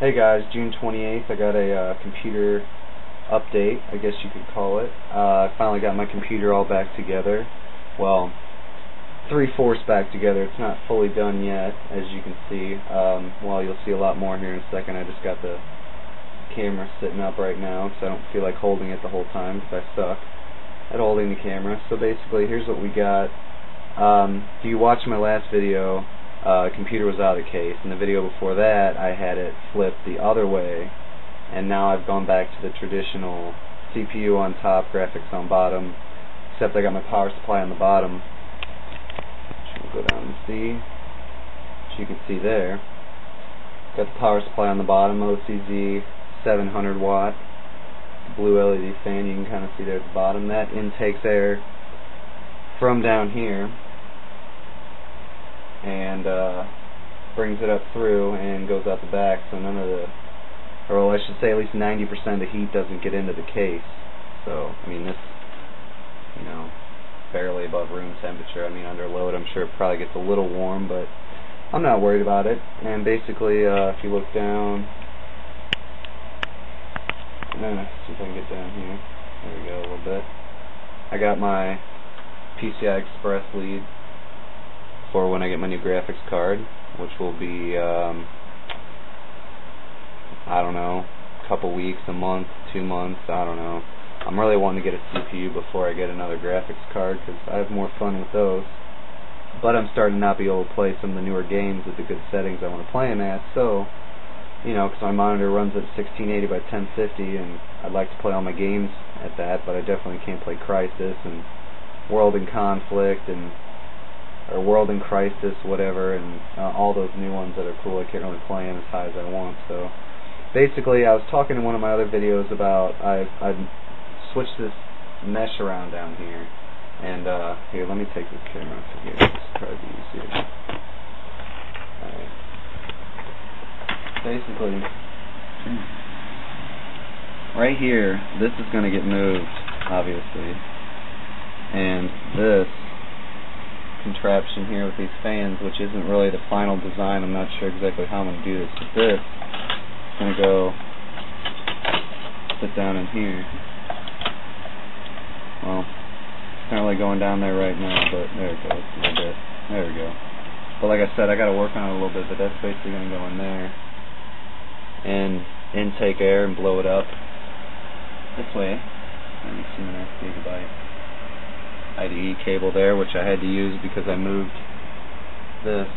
Hey guys, June 28th, I got a uh, computer update, I guess you could call it. Uh, I finally got my computer all back together. Well, three-fourths back together. It's not fully done yet, as you can see. Um, well, you'll see a lot more here in a second. I just got the camera sitting up right now, so I don't feel like holding it the whole time, because I suck at holding the camera. So basically, here's what we got. Um, if you watched my last video, uh, computer was out of the case. In the video before that, I had it flipped the other way, and now I've gone back to the traditional CPU on top, graphics on bottom, except I got my power supply on the bottom. Go down and see. As you can see there, got the power supply on the bottom, OCZ 700 watt blue LED fan you can kind of see there at the bottom. That intakes air from down here and uh, brings it up through and goes out the back. So none of the or I should say at least 90% of the heat doesn't get into the case. So I mean this you know barely above room temperature. I mean under load I'm sure it probably gets a little warm but I'm not worried about it. And basically uh, if you look down see if I can get down here. There we go a little bit. I got my PCI Express lead for when I get my new graphics card, which will be, um, I don't know, a couple weeks, a month, two months, I don't know. I'm really wanting to get a CPU before I get another graphics card because I have more fun with those. But I'm starting to not be able to play some of the newer games with the good settings I want to play them at, so, you know, because my monitor runs at 1680 by 1050 and I'd like to play all my games at that, but I definitely can't play Crysis and World in Conflict and or World in Crisis, whatever, and uh, all those new ones that are cool. I can't really play them as high as I want. So basically, I was talking in one of my other videos about I I switched this mesh around down here, and uh, here let me take this camera off here. It's probably easier. Alright. Basically, right here, this is going to get moved, obviously, and this contraption here with these fans, which isn't really the final design. I'm not sure exactly how I'm going to do this. But this is going to go sit down in here. Well, it's not really going down there right now, but there it goes a little bit. There we go. But like I said, I got to work on it a little bit, but that's basically going to go in there and intake air and blow it up this way. Let me see my gigabyte. IDE cable there, which I had to use because I moved this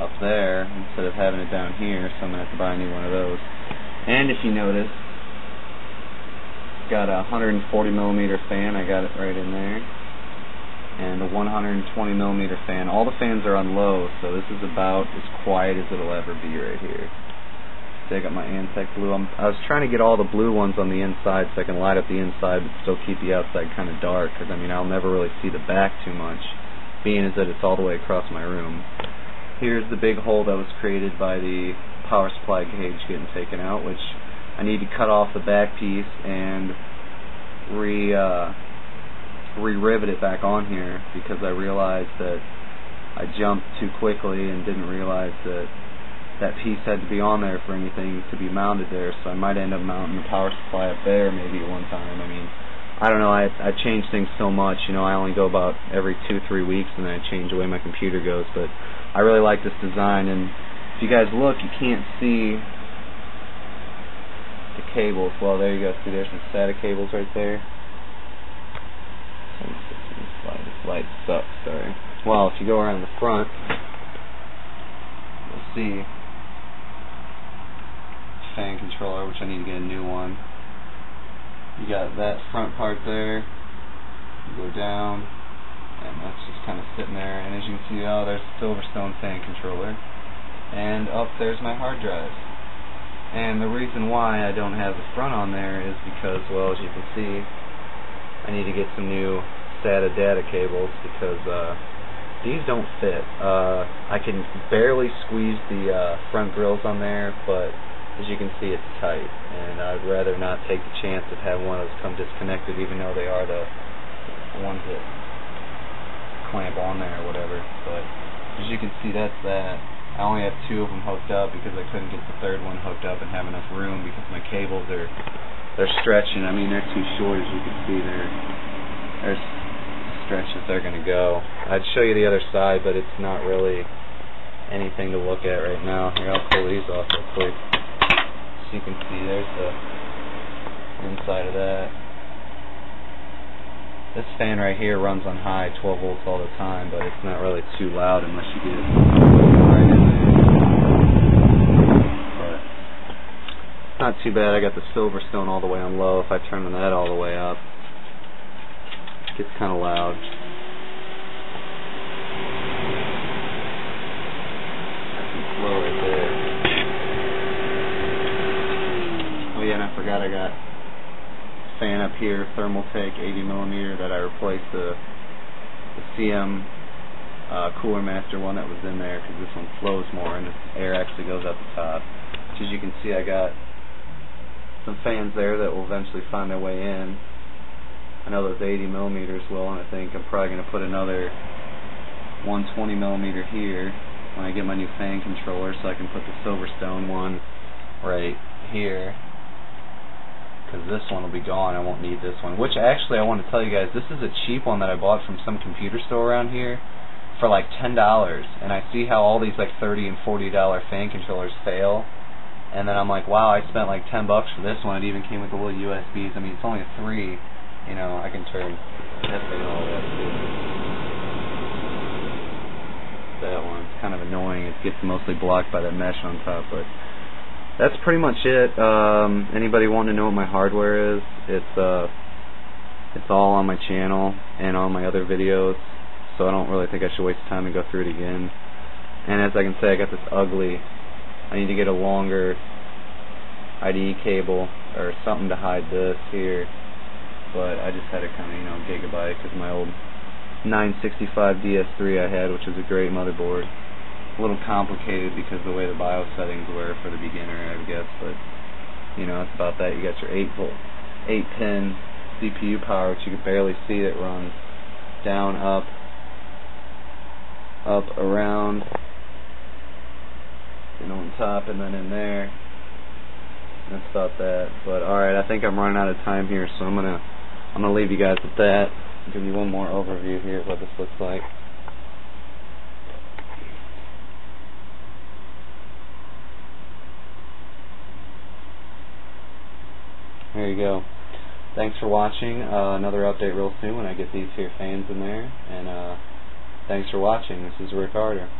up there instead of having it down here, so I'm going to have to buy a new one of those. And if you notice, got a 140 millimeter fan, I got it right in there, and a 120 millimeter fan. All the fans are on low, so this is about as quiet as it'll ever be right here. See, I got my Antec blue. I'm, I was trying to get all the blue ones on the inside so I can light up the inside but still keep the outside kind of dark because, I mean, I'll never really see the back too much, being as that it's all the way across my room. Here's the big hole that was created by the power supply gauge getting taken out, which I need to cut off the back piece and re uh, re-rivet it back on here because I realized that I jumped too quickly and didn't realize that that piece had to be on there for anything to be mounted there, so I might end up mounting the power supply up there maybe one time. I mean, I don't know, I I change things so much, you know, I only go about every two, three weeks and then I change the way my computer goes, but I really like this design, and if you guys look, you can't see the cables. Well, there you go, see there's some SATA cables right there. This light sucks, sorry. Well, if you go around the front, you'll see fan controller, which I need to get a new one. You got that front part there. You go down, and that's just kind of sitting there. And as you can see, oh, there's the Silverstone fan controller. And up there's my hard drive. And the reason why I don't have the front on there is because, well, as you can see, I need to get some new SATA data cables because uh, these don't fit. Uh, I can barely squeeze the uh, front grills on there, but as you can see it's tight and I'd rather not take the chance of having one of those come disconnected even though they are the ones that clamp on there or whatever but as you can see that's that I only have two of them hooked up because I couldn't get the third one hooked up and have enough room because my cables are they're stretching. I mean they're too short as you can see they're they're stretches they're gonna go. I'd show you the other side but it's not really anything to look at right now. Here I'll pull these off real quick. You can see there's the inside of that. This fan right here runs on high 12 volts all the time, but it's not really too loud unless you get it right in there. But not too bad. I got the Silverstone all the way on low. If I turn that all the way up, it gets kind of loud. That's low right there. Oh yeah, and I forgot I got fan up here, Thermaltake 80 millimeter that I replaced the the CM uh, Cooler Master one that was in there because this one flows more and the air actually goes up the top. As you can see, I got some fans there that will eventually find their way in. I know those 80 millimeters will, and I think I'm probably going to put another 120 millimeter here when I get my new fan controller so I can put the Silverstone one right here because this one will be gone. I won't need this one. Which actually, I want to tell you guys, this is a cheap one that I bought from some computer store around here for like ten dollars. And I see how all these like thirty and forty dollar fan controllers fail. And then I'm like, wow, I spent like ten bucks for this one. It even came with the little USBs. I mean, it's only a three. You know, I can turn that thing all that. That one. It's kind of annoying. It gets mostly blocked by that mesh on top, but that's pretty much it. Um, anybody wanting to know what my hardware is, it's uh, it's all on my channel and on my other videos, so I don't really think I should waste time and go through it again. And as I can say, I got this ugly. I need to get a longer IDE cable or something to hide this here, but I just had a kind of you know gigabyte because my old 965 DS3 I had, which was a great motherboard a little complicated because the way the BIOS settings were for the beginner, I guess. But you know, it's about that. You got your 8 volt, 8 pin CPU power, which you can barely see. It runs down, up, up, around, and on top, and then in there. That's about that. But all right, I think I'm running out of time here, so I'm gonna I'm gonna leave you guys with that. Give you one more overview here of what this looks like. There you go. Thanks for watching. Uh, another update real soon when I get these here fans in there. And uh, thanks for watching. This is Rick Arter.